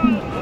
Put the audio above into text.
Fire!